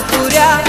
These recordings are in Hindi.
tu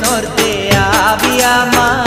norte había más.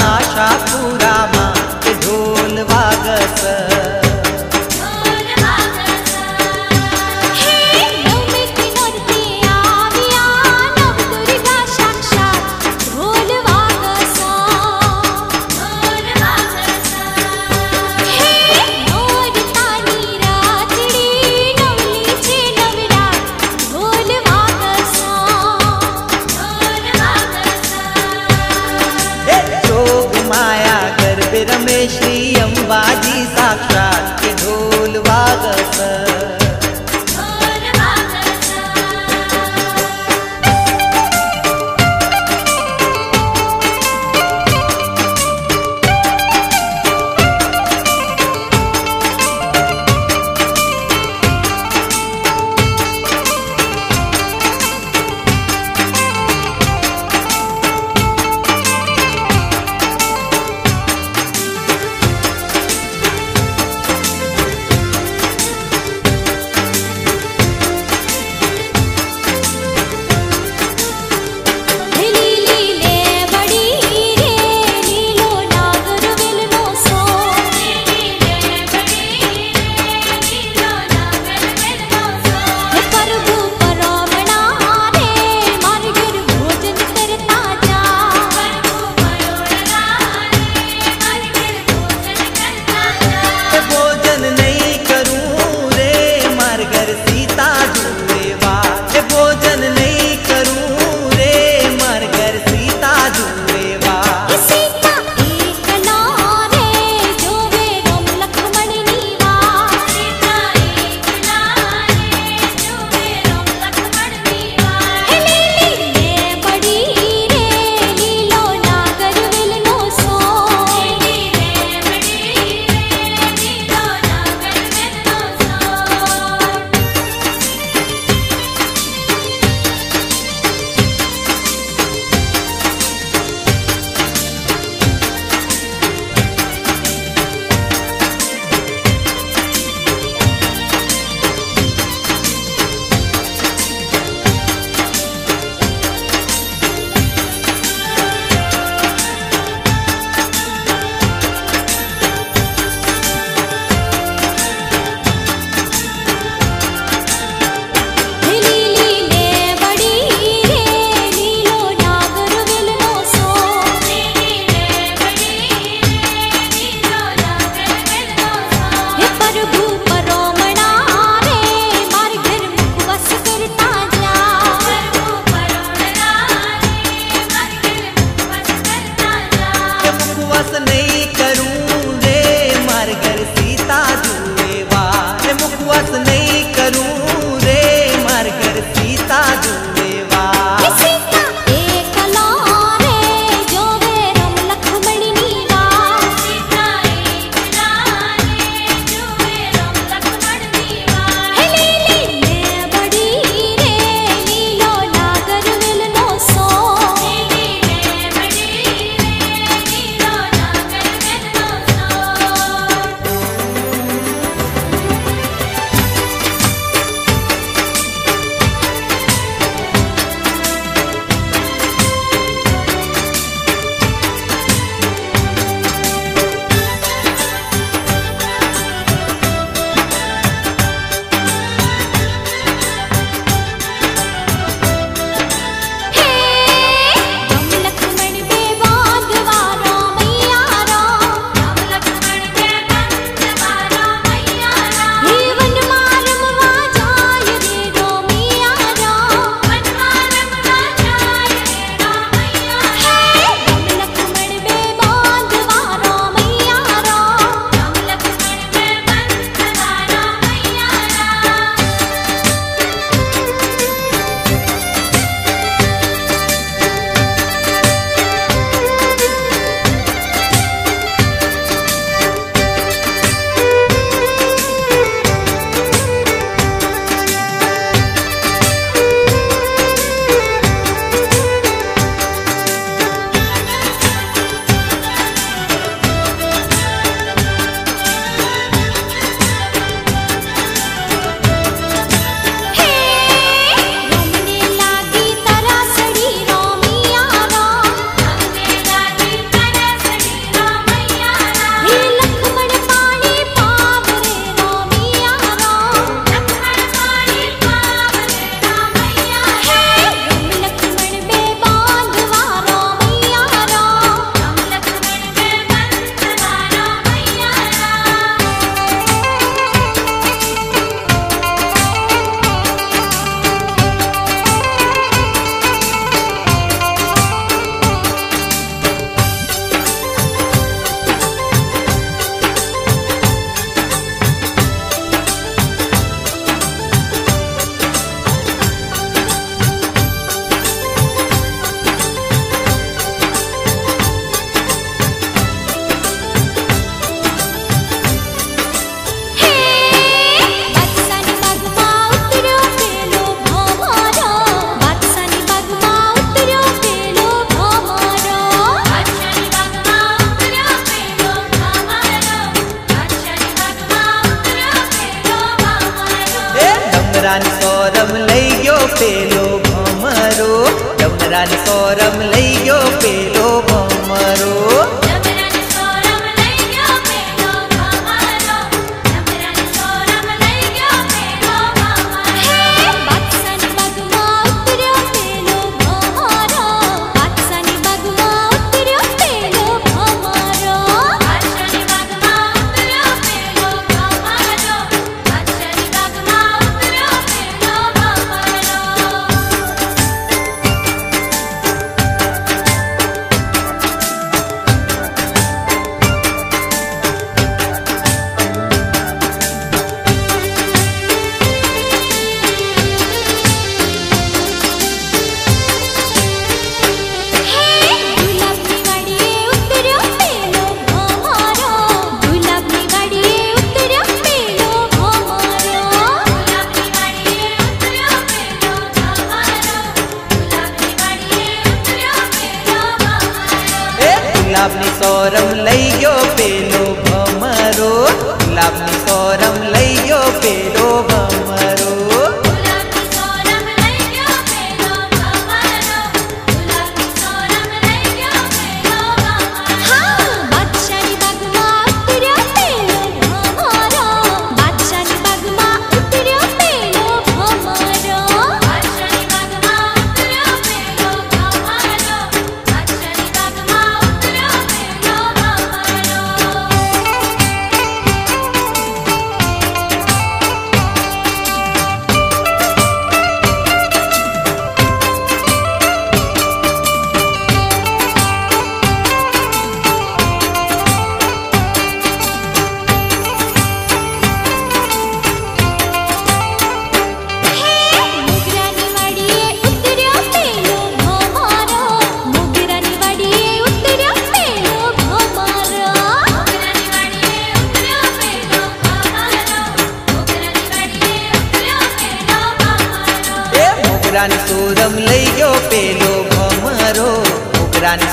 रानी सोरम लई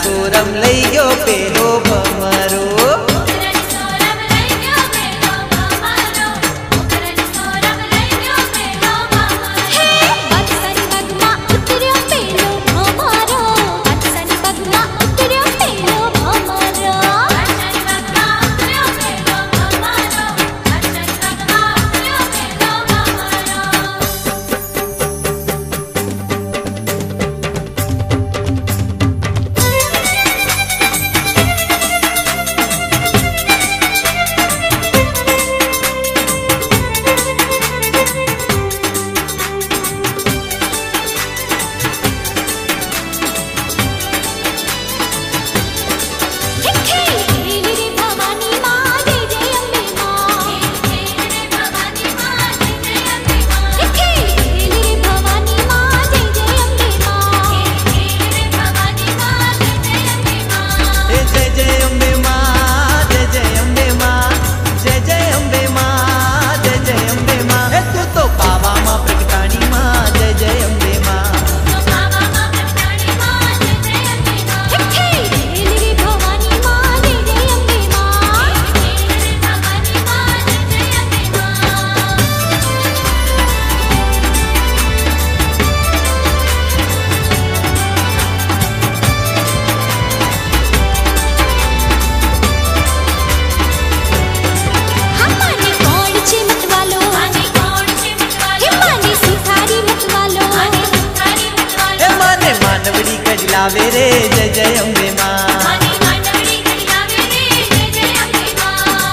તોરમ લઈ ગયો પેલો ભમરો लावे रे जय जय अम्बे माँ।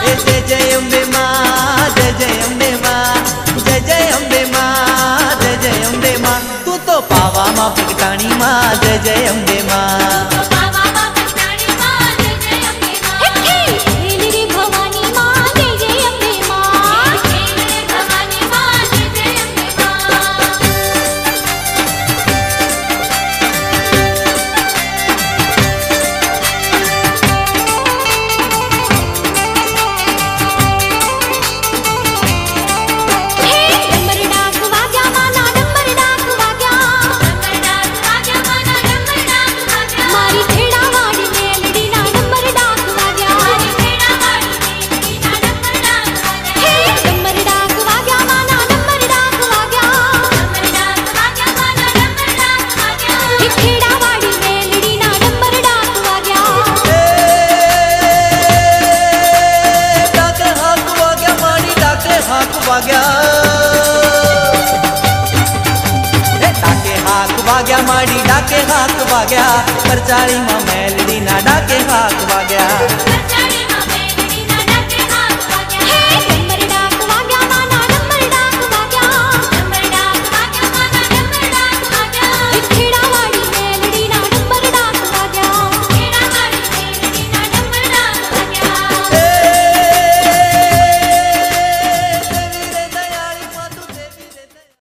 जय जय अम्बे माँ। जय जय अम्बे माँ जय जय अम्बे माँ जय जय अम्बे माँ तू तो पावा माँ पिकतानी माँ जय जय अम्बे माँ। starting